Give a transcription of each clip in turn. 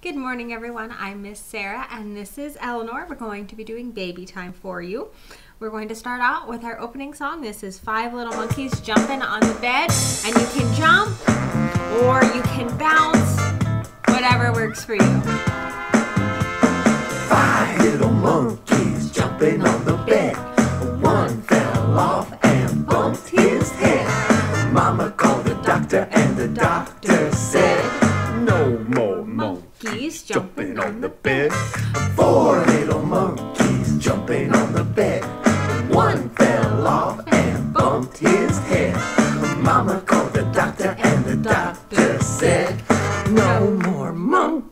Good morning, everyone. I'm Miss Sarah, and this is Eleanor. We're going to be doing baby time for you. We're going to start out with our opening song. This is Five Little Monkeys Jumping on the Bed, and you can jump or you can bounce, whatever works for you. Five little monkeys jumping on the bed. One fell off and bumped his head. Mama called the doctor, and the doctor said,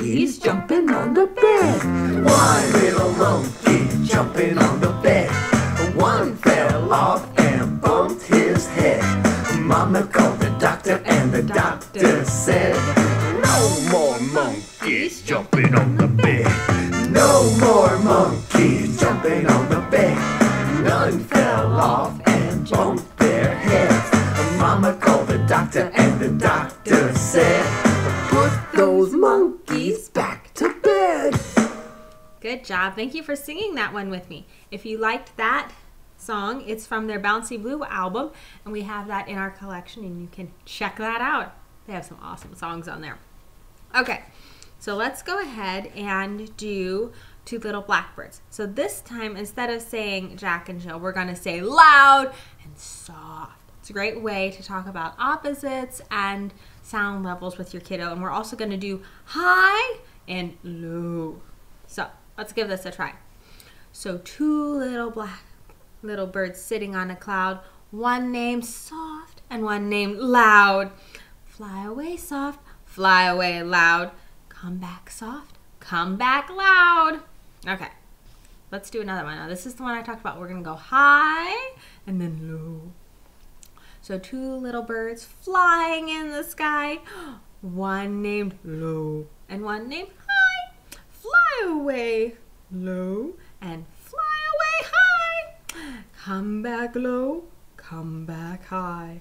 monkeys jumping on the bed. One little monkey jumping on the bed. One fell off and bumped his head. Mama called the doctor, and the doctor said, No more monkeys jumping on the bed. No more monkeys jumping on the bed. None fell off and bumped Good job. Thank you for singing that one with me. If you liked that song, it's from their Bouncy Blue album, and we have that in our collection, and you can check that out. They have some awesome songs on there. Okay, so let's go ahead and do Two Little Blackbirds. So this time, instead of saying Jack and Jill, we're going to say loud and soft. It's a great way to talk about opposites and sound levels with your kiddo. And we're also going to do high and low. So let's give this a try. So two little black little birds sitting on a cloud, one named soft and one named loud. Fly away soft, fly away loud. Come back soft, come back loud. Okay, let's do another one. Now this is the one I talked about. We're gonna go high and then low. So two little birds flying in the sky, one named low and one named away low and fly away high. Come back low, come back high.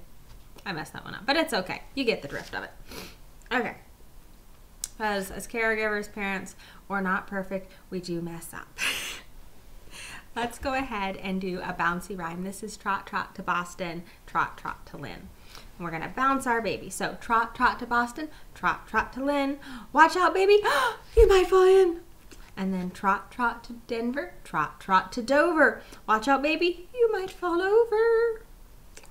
I messed that one up, but it's okay. You get the drift of it. Okay. Because as caregivers, parents, we're not perfect. We do mess up. Let's go ahead and do a bouncy rhyme. This is trot, trot to Boston, trot, trot to Lynn. And we're going to bounce our baby. So trot, trot to Boston, trot, trot to Lynn. Watch out, baby. you might fall in. And then trot, trot to Denver, trot, trot to Dover. Watch out, baby. You might fall over.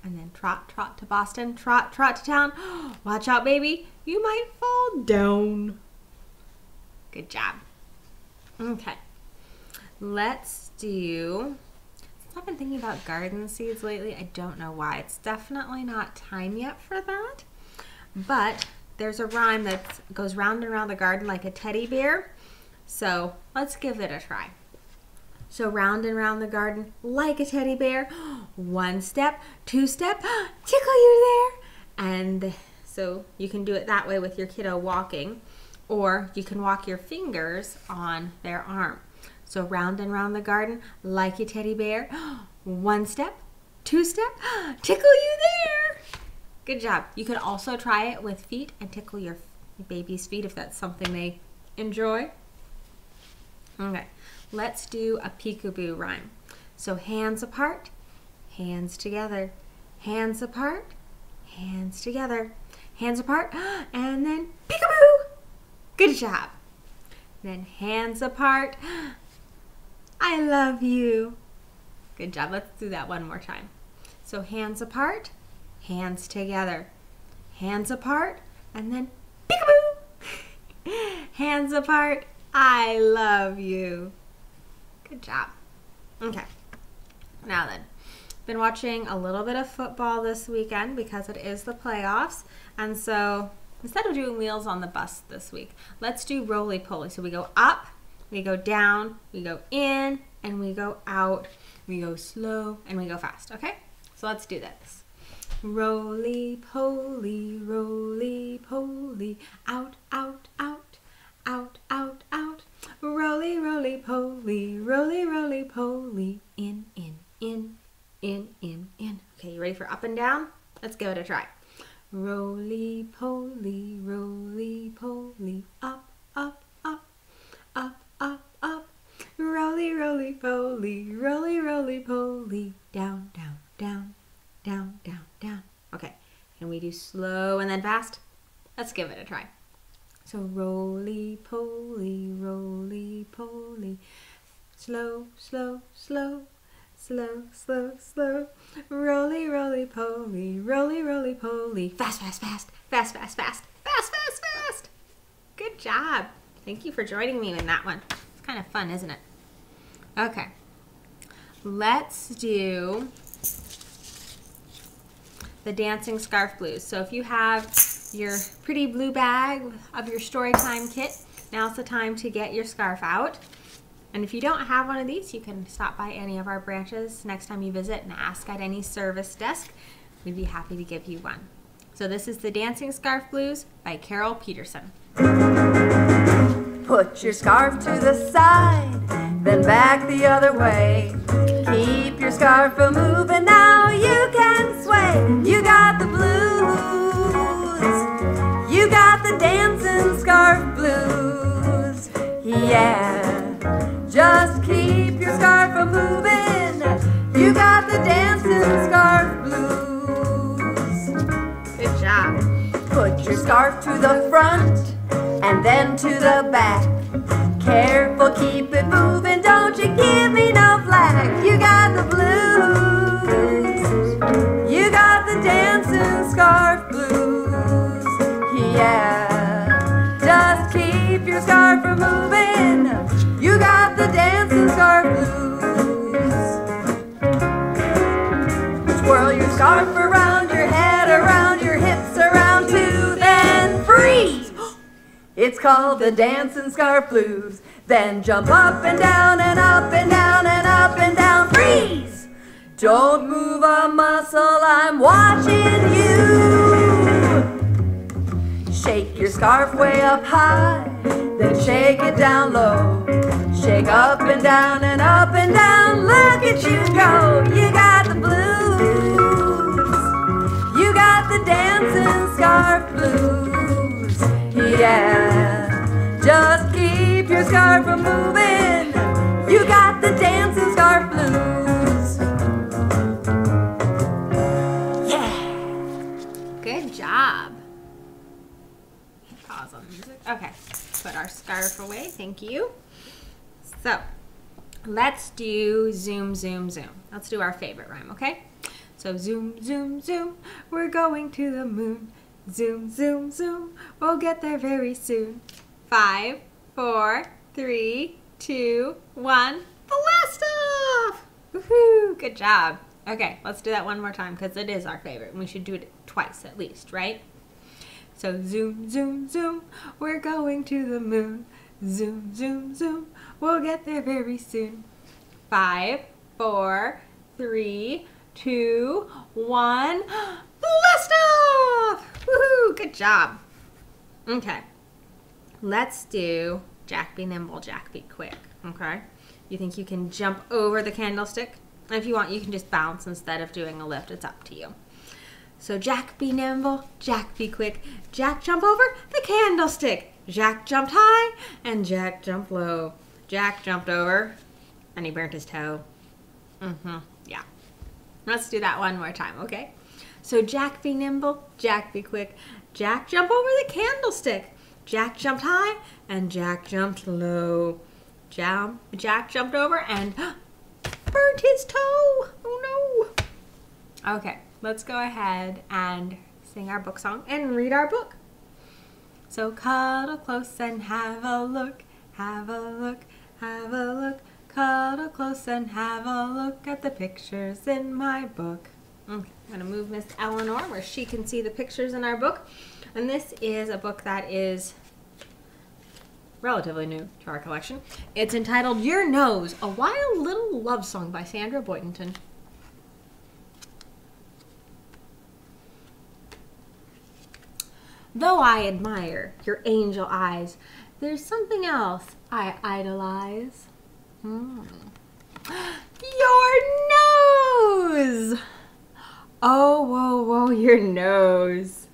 And then trot, trot to Boston, trot, trot to town. Watch out, baby. You might fall down. Good job. Okay. Let's do. I've been thinking about garden seeds lately. I don't know why. It's definitely not time yet for that. But there's a rhyme that goes round and round the garden like a teddy bear. So let's give it a try. So round and round the garden like a teddy bear. One step, two step, tickle you there. And so you can do it that way with your kiddo walking, or you can walk your fingers on their arm. So round and round the garden like a teddy bear. One step, two step, tickle you there. Good job. You can also try it with feet and tickle your baby's feet if that's something they enjoy. Okay, let's do a peekaboo rhyme. So hands apart, hands together, hands apart, hands together, hands apart, and then peekaboo. Good job. Then hands apart. I love you. Good job. Let's do that one more time. So hands apart, hands together, hands apart, and then peekaboo. hands apart. I love you. Good job. Okay. Now then, been watching a little bit of football this weekend because it is the playoffs, and so instead of doing wheels on the bus this week, let's do roly poly. So we go up, we go down, we go in, and we go out. We go slow and we go fast, okay? So let's do this. Roly poly, roly poly, out, out, out, out, out, poly, roly, roly poly, in, in, in, in, in, in. Okay, you ready for up and down? Let's give it a try. Roly poly, roly poly, up, up, up, up, up, up. Roly, roly poly, roly, roly poly, down, down, down, down, down, down. Okay, can we do slow and then fast? Let's give it a try. So roly poly, roly poly, slow, slow, slow, slow, slow, slow, roly, roly poly, roly, roly poly, fast, fast, fast, fast, fast, fast, fast, fast, fast. Good job. Thank you for joining me in that one. It's kind of fun, isn't it? Okay. Let's do the Dancing Scarf Blues. So if you have your pretty blue bag of your Storytime kit, now's the time to get your scarf out. And if you don't have one of these, you can stop by any of our branches next time you visit and ask at any service desk. We'd be happy to give you one. So this is the Dancing Scarf Blues by Carol Peterson. Put your scarf to the side, then back the other way. Keep your scarf a moving now, you can sway. You got the Yeah, just keep your scarf a moving. You got the dancing scarf blues. Good job. Put your scarf to the front and then to the back. Careful, keep it moving, don't you give me no flack. You got the blues, you got the dancing scarf blues. It's called the dancing scarf blues. Then jump up and down and up and down and up and down. Freeze! Don't move a muscle, I'm watching you. Shake your scarf way up high, then shake it down low. Shake up and down and up and down. Look at you go. You got the blues. You got the dancing scarf blues. Yeah. Away. Thank you. So, let's do zoom, zoom, zoom. Let's do our favorite rhyme, okay? So, zoom, zoom, zoom. We're going to the moon. Zoom, zoom, zoom. We'll get there very soon. Five, four, three, two, one. Blast off! Woohoo! Good job. Okay, let's do that one more time because it is our favorite and we should do it twice at least, right? So zoom, zoom, zoom, we're going to the moon. Zoom, zoom, zoom, we'll get there very soon. Five, four, three, two, one. Blast off! Woohoo! Good job. Okay, let's do Jack be nimble, Jack be quick. Okay, you think you can jump over the candlestick? If you want, you can just bounce instead of doing a lift. It's up to you. So Jack be nimble, Jack be quick. Jack jump over the candlestick. Jack jumped high and Jack jumped low. Jack jumped over and he burnt his toe. Mm-hmm. Yeah. Let's do that one more time, okay? So Jack be nimble, Jack be quick. Jack jump over the candlestick. Jack jumped high and Jack jumped low. Jam- Jack jumped over and burnt his toe. Oh no. Okay, let's go ahead and sing our book song and read our book. So cuddle close and have a look, have a look, have a look. Cuddle close and have a look at the pictures in my book. Okay, I'm gonna move Miss Eleanor where she can see the pictures in our book. And this is a book that is relatively new to our collection. It's entitled Your Nose, a wild little love song by Sandra Boynton. Though I admire your angel eyes, there's something else I idolize. Hmm. Your nose! Oh, whoa, whoa, your nose.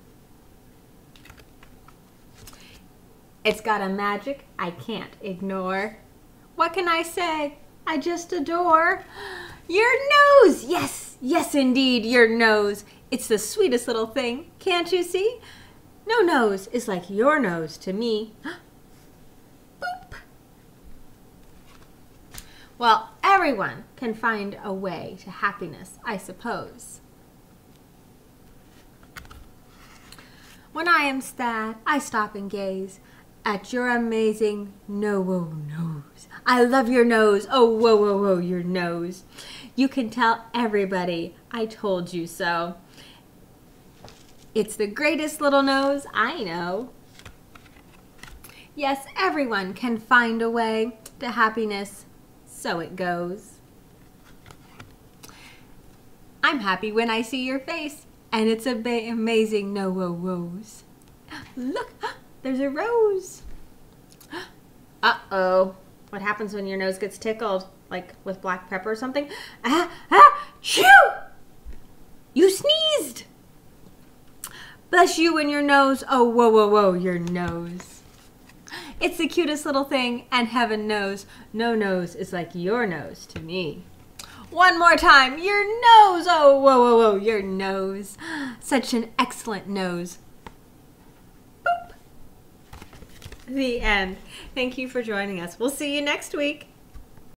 It's got a magic I can't ignore. What can I say? I just adore your nose. Yes, yes, indeed, your nose. It's the sweetest little thing. Can't you see? No nose is like your nose to me. Boop. Well, everyone can find a way to happiness, I suppose. When I am sad, I stop and gaze at your amazing no whoa nose. I love your nose. Oh whoa whoa whoa your nose. You can tell everybody I told you so. It's the greatest little nose I know. Yes, everyone can find a way to happiness, so it goes. I'm happy when I see your face and it's a ba- amazing no whoa rose. Look, there's a rose. Uh oh. What happens when your nose gets tickled? Like with black pepper or something? Ah, ah, shoo! You sneezed! Bless you and your nose. Oh, whoa, whoa, whoa, your nose. It's the cutest little thing, and heaven knows, no nose is like your nose to me. One more time. Your nose. Oh, whoa, whoa, whoa. Your nose. Such an excellent nose. Boop. The end. Thank you for joining us. We'll see you next week.